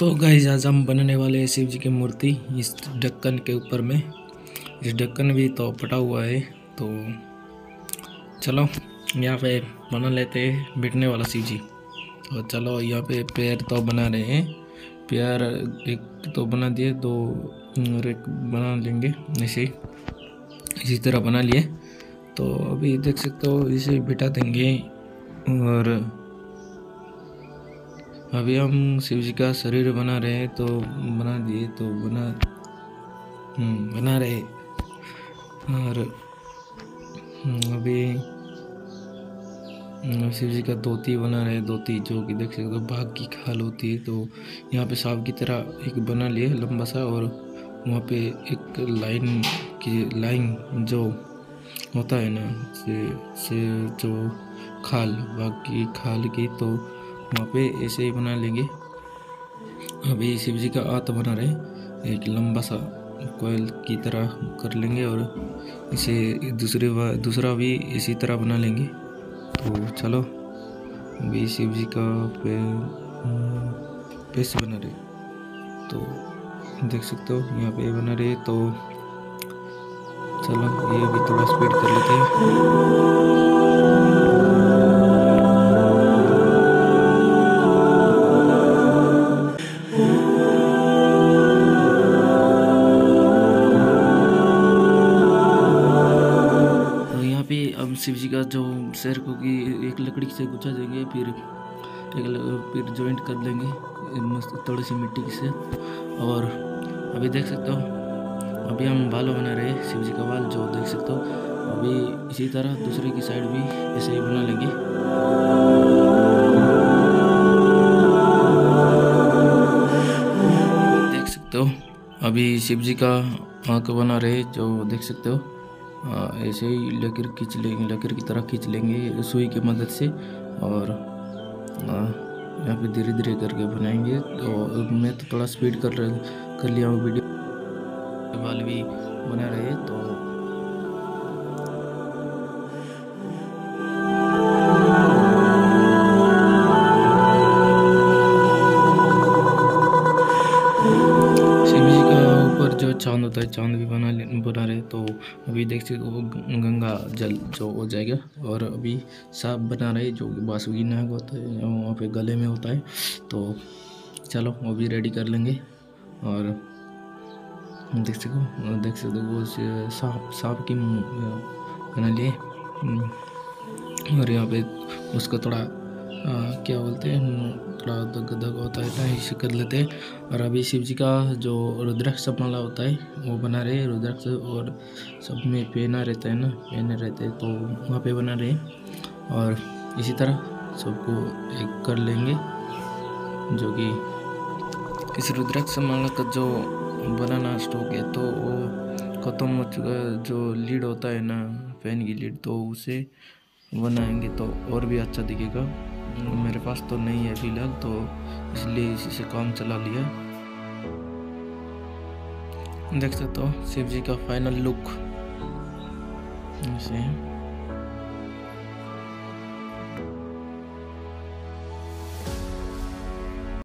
तो गाइज़ आज हम बनाने वाले हैं शिव जी की मूर्ति इस ढक्कन के ऊपर में। इस ढक्कन भी तो पटा हुआ है तो चलो यहाँ पे बना लेते हैं बैठने वाला शिव जी। तो चलो यहाँ पे पैर तो बना रहे हैं। पैर एक तो बना दिए, दो और एक बना लेंगे, ऐसे इसी तरह बना लिए। तो अभी देख सकते हो, इसे बिठा देंगे और अभी हम शिव जी का शरीर बना रहे तो बना दिए तो बना हम्म, बना रहे। और हम्म, अभी हम्म, शिव जी का धोती बना रहे धोती जो कि देख सकते हो बाघ की खाल होती है तो यहाँ पे सांप की तरह एक बना लिए लंबा सा और वहाँ पे एक लाइन की लाइन जो होता है ना से, से जो खाल बाघ की खाल की तो वहाँ पे ऐसे ही बना लेंगे। अभी शिव जी का हाथ बना रहे एक लंबा सा कोयल की तरह कर लेंगे और इसे दूसरे दूसरा भी इसी तरह बना लेंगे। तो चलो, अभी शिव जी का पे पेस बना रहे। तो देख सकते हो, यहाँ पे बना रहे। तो चलो, ये भी थोड़ा स्पीड कर लेते हैं। अब शिव जी का जो शेर को कि एक लकड़ी से गुच्छा देंगे, फिर एक फिर जॉइंट कर मस्त थोड़ी सी मिट्टी से। और अभी देख सकते हो, अभी हम बालों बना रहे हैं शिव जी का बाल, जो देख सकते हो। अभी इसी तरह दूसरे की साइड भी ऐसे ही बना लेंगे। देख सकते हो, अभी शिव जी का आँख बना रहे, जो देख सकते हो। ऐसे ही लकीर खींच लेंगे, लकीर की तरह खींच लेंगे सुई की मदद से और यहाँ पे धीरे धीरे करके बनाएँगे। तो मैं तो थोड़ा स्पीड कर कर लिया हूँ वीडियो वाल भी बना रहे तो होता है, चाँद भी बना बना रहे तो अभी देख सकते वो गंगा जल जो हो जाएगा, और अभी साफ़ बना रहे, जो कि बासुकी नाग होता है वहाँ पे गले में होता है तो चलो, वो भी रेडी कर लेंगे, और देख सको देख सकते वो सांप सांप की बना लिए और यहाँ पे उसका थोड़ा क्या बोलते हैं? थोड़ा दग दग होता है ना इसे कर लेते हैं। और अभी शिव जी का जो रुद्राक्ष माला होता है, वो बना रहे रुद्राक्ष और सब में पहना रहता है ना, पहने रहते हैं तो वहाँ पे बना रहे और इसी तरह सबको एक कर लेंगे, जो कि इस रुद्राक्ष माला का जो बनाना स्टॉक है तो वो खत्म हो चुका जो लीड होता है ना, फ़ैन की लीड तो उसे बनाएँगे तो और भी अच्छा दिखेगा। मेरे पास तो नहीं है फ़िलहाल तो इसलिए इसी से काम चला लिया। देख सकते हो शिव जी का फाइनल लुक ऐसे।